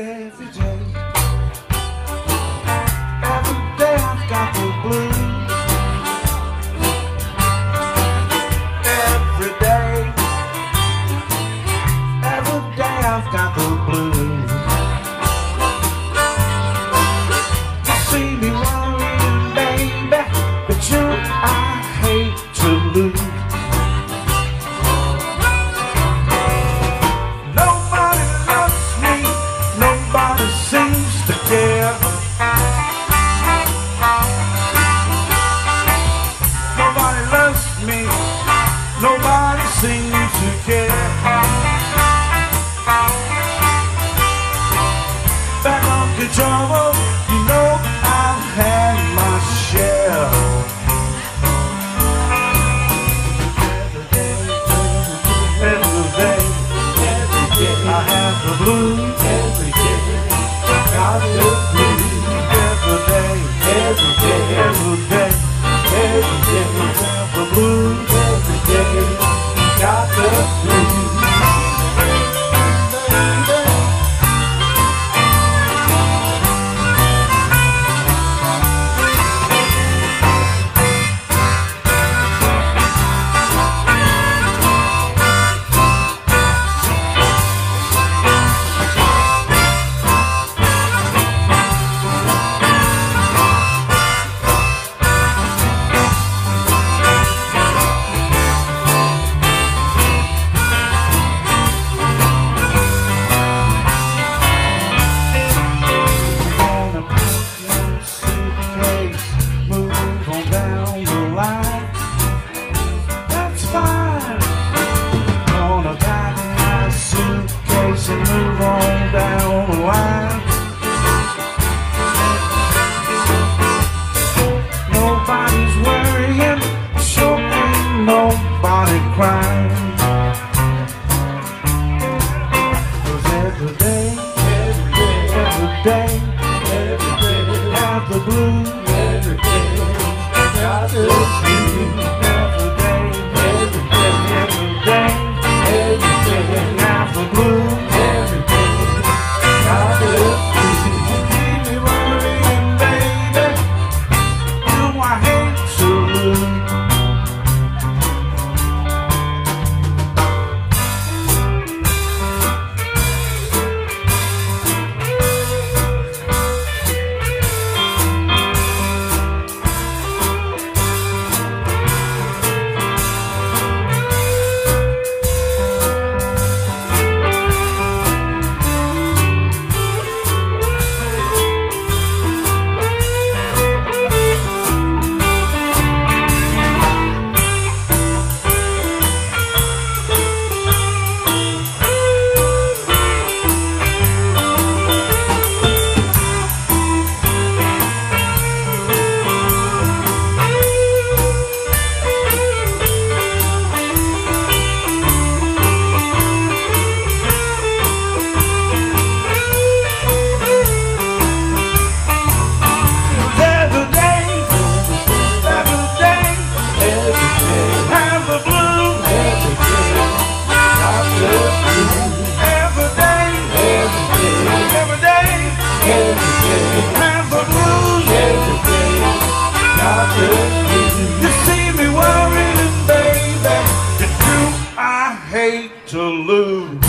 every day. Every day I've got the blues. Every day, every day I've got the blues. trouble, you know I've had my share. Every day, every day, I have the blues. Every day, to lose.